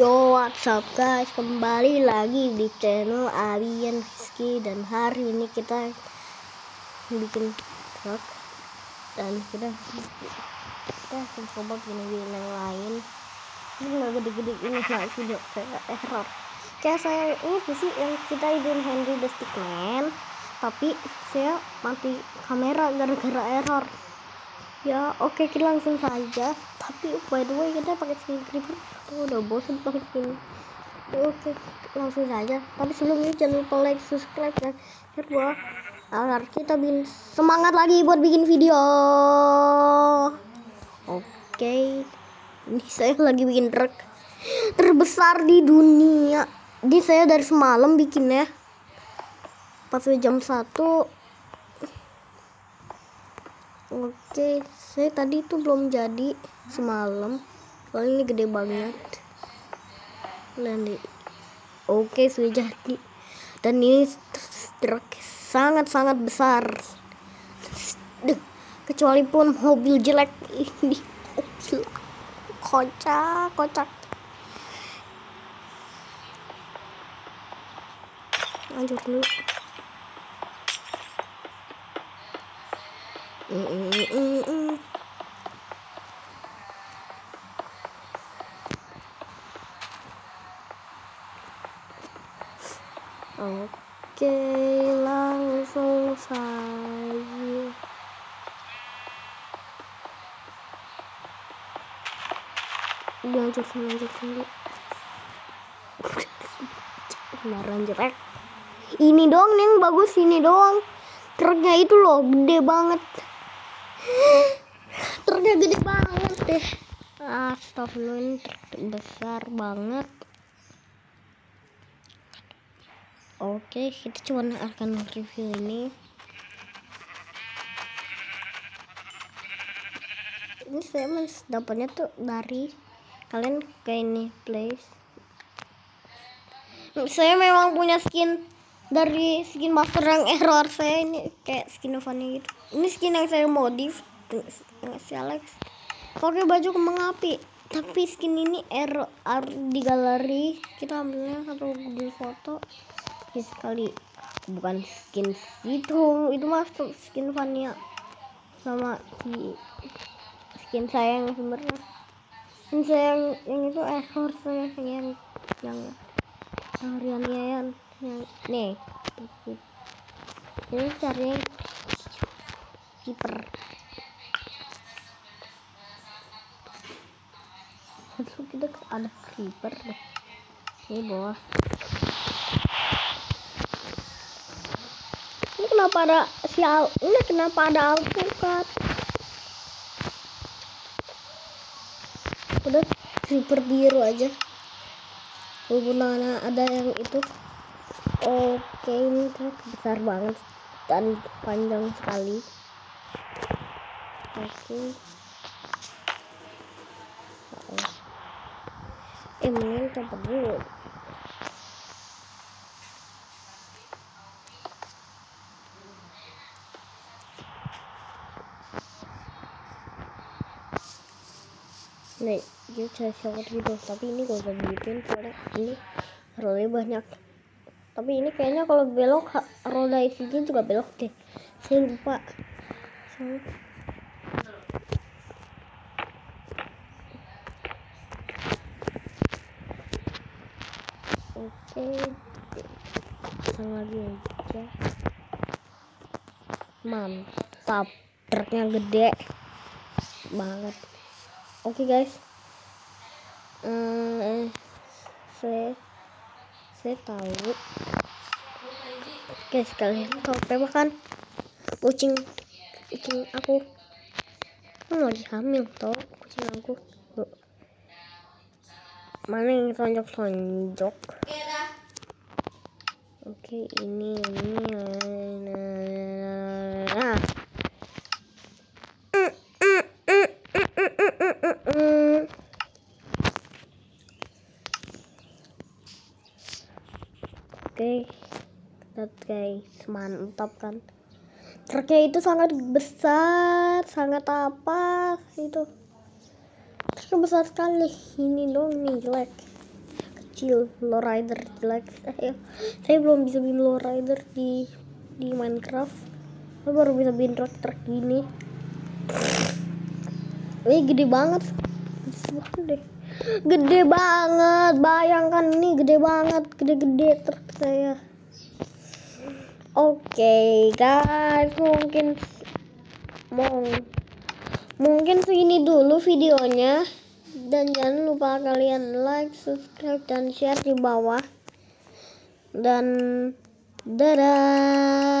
Yo what's up guys? Kembali lagi di channel Abian Rizky. Dan hari ini kita bikin truk dan kita kita akan coba bikin yang lain. Ini nggak gede-gede ini nggak sudah kayak error. Kayak saya ini sih yang kita idin Henry the Stickman tapi saya mati kamera gara-gara error. Ya oke kita langsung saja tapi by the way kita pakai skin creeper aku udah bosan pakai skin. Oke langsung saja. Tapi sebelumnya jangan lupa like subscribe dan share buat agar kita bikin semangat lagi buat bikin video. Oke. Ini saya lagi bikin truk terbesar di dunia. Ini saya dari semalam bikinnya. Pas jam 1 Oke, saya tadi itu belum jadi semalam. Soalnya ini gede banget. Nanti. Oke, sudah jadi. Dan ini truk sangat-sangat besar. Kecuali pun mobil jelek ini. Kocak, kocak. Lanjut dulu. Oke, langsung saja. Lanjut, lanjut dulu. Kemarin jelek. Ini dong yang bagus ini doang. Truknya itu loh gede banget. Truknya gede banget deh. Astagfirullah besar banget. Oke, kita cuma akan review ini. Ini saya dapatnya tuh dari kalian ke ini place. Saya memang punya skin dari skin master yang error saya ini kayak skin Fanny gitu. Ini skin yang saya modif si Alex. Pakai baju kembang api. Tapi skin ini error di galeri kita ambilnya satu Google foto sekali bukan skin itu itu masuk skin Vania sama si skin saya yang sebenarnya skin saya yang, yang itu error saya yang yang yang, nih. Ini cari kiper. Lalu kita ada creeper deh. Ini bawah. Ini kenapa ada si Al ini kenapa ada alpukat? Udah creeper biru aja. Hubungannya ada yang itu oke ini truk besar banget dan panjang sekali. Oke. Eh mending coba dulu. Nih dia saya short gitu tapi ini gak usah gituin soalnya ini roda banyak tapi ini kayaknya kalau belok roda isinya juga belok deh. Saya lupa. Oke. Pasang lagi aja. Mantap. Truknya gede banget. Oke okay, guys. Uh, saya saya tahu. Oke sekalian apa makan kucing kucing aku. Kan lagi hamil toh kucing aku. Mana yang tonjok tonjok oke okay, ini ini Oke, lihat guys, mantap kan? Truknya itu sangat besar, sangat apa itu? Truknya besar sekali. Ini dong nih jelek. kecil lowrider jelek saya saya belum bisa bikin lowrider di di Minecraft saya baru bisa bikin truk truk gini ini gede banget deh gede banget bayangkan ini gede banget gede-gede truk saya. Oke okay, guys mungkin mau mungkin segini dulu videonya. Dan jangan lupa kalian like subscribe dan share di bawah. Dan dadah